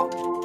you